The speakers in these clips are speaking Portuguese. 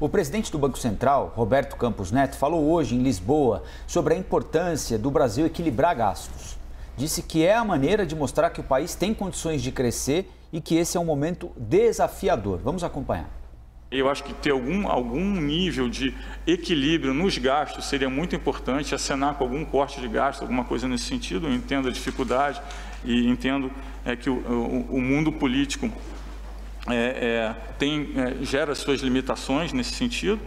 O presidente do Banco Central, Roberto Campos Neto, falou hoje em Lisboa sobre a importância do Brasil equilibrar gastos. Disse que é a maneira de mostrar que o país tem condições de crescer e que esse é um momento desafiador. Vamos acompanhar. Eu acho que ter algum, algum nível de equilíbrio nos gastos seria muito importante, acenar com algum corte de gasto, alguma coisa nesse sentido. Eu entendo a dificuldade e entendo é, que o, o, o mundo político é, é, tem, é, gera suas limitações nesse sentido,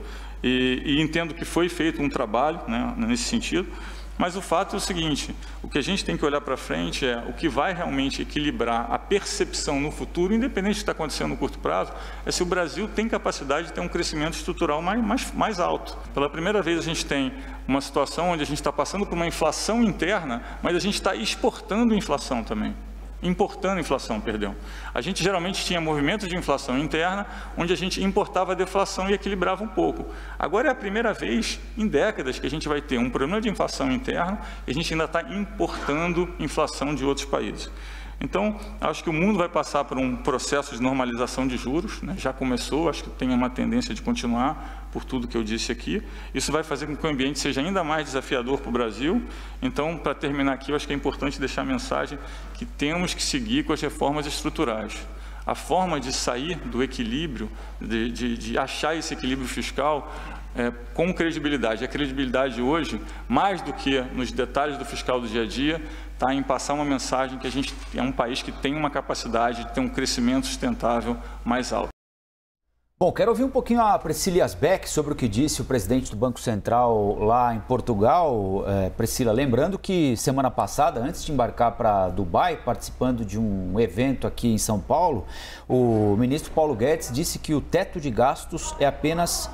e, e, entendo que foi feito um trabalho né, nesse sentido, mas o fato é o seguinte: o que a gente tem que olhar para frente é o que vai realmente equilibrar a percepção no futuro, independente do que está acontecendo no curto prazo, é se o Brasil tem capacidade de ter um crescimento estrutural mais, mais, mais alto. Pela primeira vez, a gente tem uma situação onde a gente está passando por uma inflação interna, mas a gente está exportando inflação também importando inflação, perdão. A gente geralmente tinha movimentos de inflação interna, onde a gente importava a deflação e equilibrava um pouco. Agora é a primeira vez em décadas que a gente vai ter um problema de inflação interna e a gente ainda está importando inflação de outros países. Então, acho que o mundo vai passar por um processo de normalização de juros, né? já começou, acho que tem uma tendência de continuar por tudo que eu disse aqui. Isso vai fazer com que o ambiente seja ainda mais desafiador para o Brasil. Então, para terminar aqui, acho que é importante deixar a mensagem que temos que seguir com as reformas estruturais. A forma de sair do equilíbrio, de, de, de achar esse equilíbrio fiscal, é, com credibilidade. A credibilidade hoje, mais do que nos detalhes do fiscal do dia a dia, está em passar uma mensagem que a gente é um país que tem uma capacidade de ter um crescimento sustentável mais alto. Bom, quero ouvir um pouquinho a Priscila Asbeck sobre o que disse o presidente do Banco Central lá em Portugal. É, Priscila, lembrando que semana passada, antes de embarcar para Dubai, participando de um evento aqui em São Paulo, o ministro Paulo Guedes disse que o teto de gastos é apenas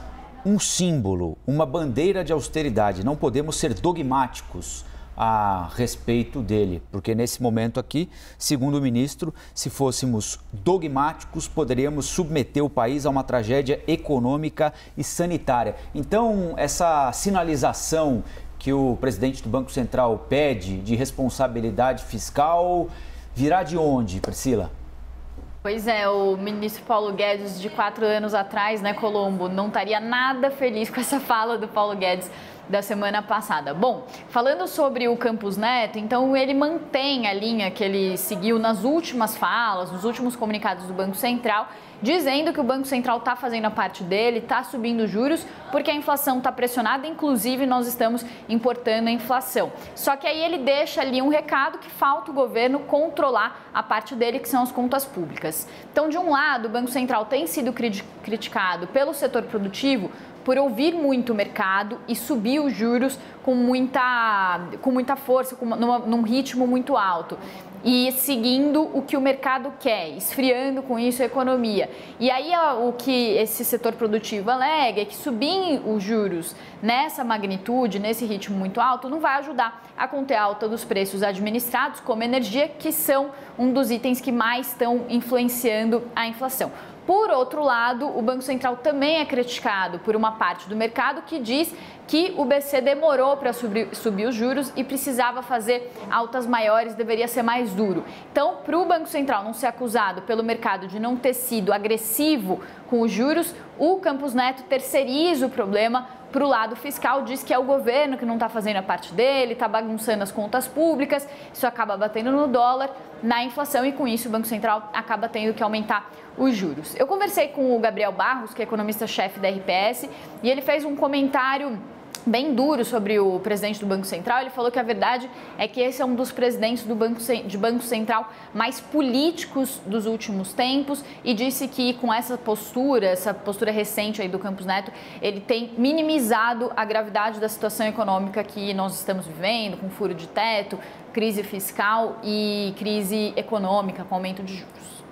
um símbolo, uma bandeira de austeridade. Não podemos ser dogmáticos a respeito dele, porque nesse momento aqui, segundo o ministro, se fôssemos dogmáticos, poderíamos submeter o país a uma tragédia econômica e sanitária. Então, essa sinalização que o presidente do Banco Central pede de responsabilidade fiscal virá de onde, Priscila? Pois é, o ministro Paulo Guedes, de quatro anos atrás, né, Colombo, não estaria nada feliz com essa fala do Paulo Guedes da semana passada. Bom, falando sobre o Campus Neto, então ele mantém a linha que ele seguiu nas últimas falas, nos últimos comunicados do Banco Central, dizendo que o Banco Central está fazendo a parte dele, está subindo juros, porque a inflação está pressionada, inclusive nós estamos importando a inflação. Só que aí ele deixa ali um recado que falta o governo controlar a parte dele, que são as contas públicas. Então, de um lado, o Banco Central tem sido criticado pelo setor produtivo por ouvir muito o mercado e subir os juros com muita, com muita força, com, num ritmo muito alto. E seguindo o que o mercado quer, esfriando com isso a economia. E aí o que esse setor produtivo alega é que subir os juros nessa magnitude, nesse ritmo muito alto, não vai ajudar a conter alta dos preços administrados, como energia, que são um dos itens que mais estão influenciando a inflação. Por outro lado, o Banco Central também é criticado por uma parte do mercado que diz que o BC demorou para subir, subir, os juros e precisava fazer altas maiores, deveria ser mais duro. Então, para o Banco Central não ser acusado pelo mercado de não ter sido agressivo com os juros, o Campos Neto terceiriza o problema para o lado fiscal, diz que é o governo que não está fazendo a parte dele, está bagunçando as contas públicas, isso acaba batendo no dólar, na inflação e com isso o Banco Central acaba tendo que aumentar os juros. Eu conversei com o Gabriel Barros, que é economista-chefe da RPS, e ele fez um comentário bem duro sobre o presidente do Banco Central. Ele falou que a verdade é que esse é um dos presidentes do Banco, de Banco Central mais políticos dos últimos tempos e disse que com essa postura, essa postura recente aí do Campos Neto, ele tem minimizado a gravidade da situação econômica que nós estamos vivendo, com furo de teto, crise fiscal e crise econômica, com aumento de juros.